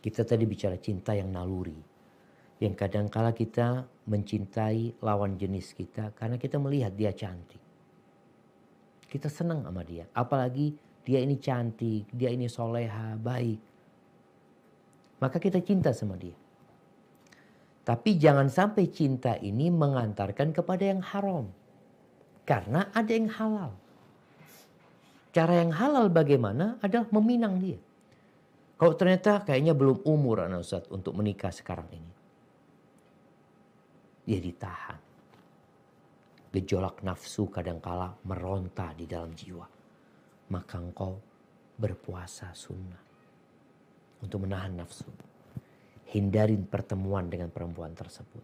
Kita tadi bicara cinta yang naluri. Yang kadangkala kita mencintai lawan jenis kita karena kita melihat dia cantik. Kita senang sama dia. Apalagi dia ini cantik, dia ini soleha, baik. Maka kita cinta sama dia. Tapi jangan sampai cinta ini mengantarkan kepada yang haram. Karena ada yang halal. Cara yang halal bagaimana adalah meminang dia. Kalau ternyata kayaknya belum umur anak Ustaz untuk menikah sekarang ini. Dia ditahan. Gejolak nafsu kadangkala meronta di dalam jiwa. Maka engkau berpuasa sunnah. Untuk menahan nafsu. Hindarin pertemuan dengan perempuan tersebut.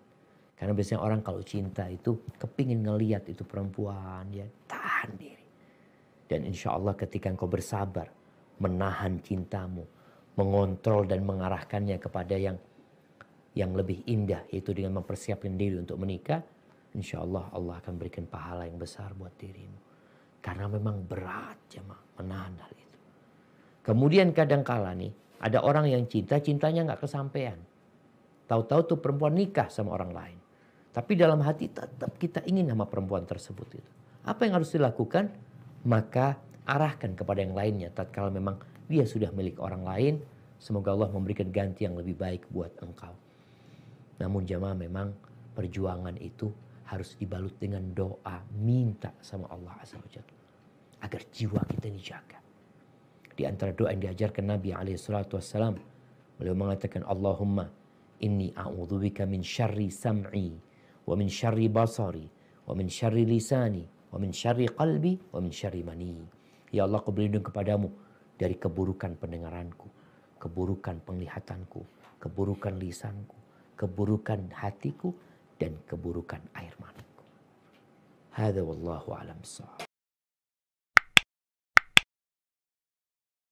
Karena biasanya orang kalau cinta itu kepingin ngeliat itu perempuan. Dia tahan diri. Dan insya Allah ketika engkau bersabar. Menahan cintamu. Mengontrol dan mengarahkannya kepada yang yang lebih indah yaitu dengan mempersiapkan diri untuk menikah, insya Allah Allah akan berikan pahala yang besar buat dirimu. Karena memang berat jemaah menahan hal itu. Kemudian kadang kala nih ada orang yang cinta cintanya nggak kesampaian. Tahu-tahu tuh perempuan nikah sama orang lain. Tapi dalam hati tetap kita ingin sama perempuan tersebut itu. Apa yang harus dilakukan? Maka arahkan kepada yang lainnya. Tatkala memang dia sudah milik orang lain, semoga Allah memberikan ganti yang lebih baik buat engkau. Namun jamaah memang perjuangan itu harus dibalut dengan doa, minta sama Allah Azza wa Agar jiwa kita dijaga. Di antara doa yang diajarkan Nabi SAW, beliau mengatakan Allahumma inni a'udzubika min syarri sam'i wa min syarri basari wa min syarri lisani wa min syarri qalbi wa min syarri mani. Ya Allah aku berlindung kepadamu dari keburukan pendengaranku, keburukan penglihatanku, keburukan lisanku, keburukan hatiku dan keburukan air maniku. Hada wallahu alam.